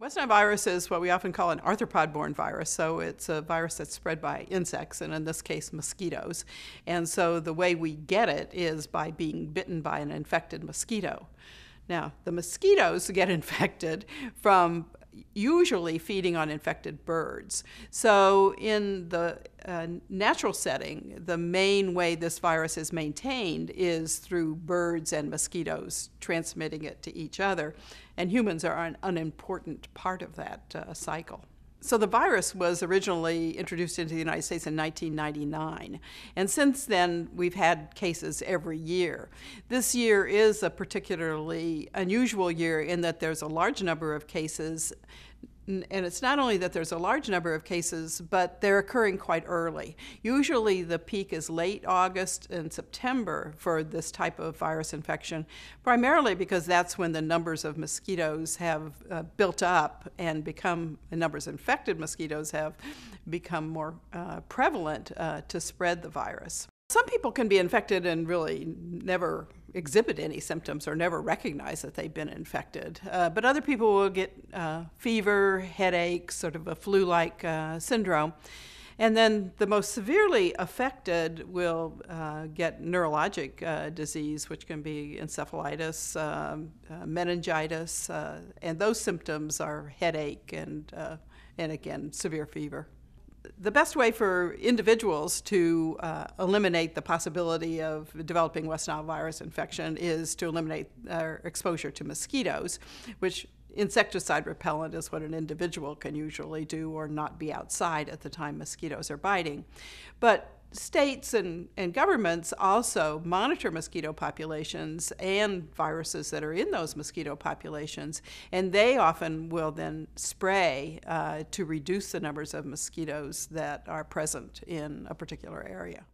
West Nile virus is what we often call an arthropod borne virus. So it's a virus that's spread by insects, and in this case, mosquitoes. And so the way we get it is by being bitten by an infected mosquito. Now, the mosquitoes get infected from usually feeding on infected birds. So, in the uh, natural setting, the main way this virus is maintained is through birds and mosquitoes transmitting it to each other, and humans are an unimportant part of that uh, cycle. So the virus was originally introduced into the United States in 1999. And since then, we've had cases every year. This year is a particularly unusual year in that there's a large number of cases and it's not only that there's a large number of cases, but they're occurring quite early. Usually the peak is late August and September for this type of virus infection, primarily because that's when the numbers of mosquitoes have uh, built up and become, the numbers of infected mosquitoes have become more uh, prevalent uh, to spread the virus. Some people can be infected and really never exhibit any symptoms or never recognize that they've been infected. Uh, but other people will get uh, fever, headache, sort of a flu like uh, syndrome. And then the most severely affected will uh, get neurologic uh, disease, which can be encephalitis, um, uh, meningitis, and those symptoms are headache and, and again, severe fever the best way for individuals to uh, eliminate the possibility of developing West Nile virus infection is to eliminate exposure to mosquitoes, which insecticide repellent is what an individual can usually do or not be outside at the time mosquitoes are biting. But states and, and governments also monitor mosquito populations and viruses that are in those mosquito populations, and they often will then spray uh, to reduce the numbers of mosquitoes that are present in a particular area.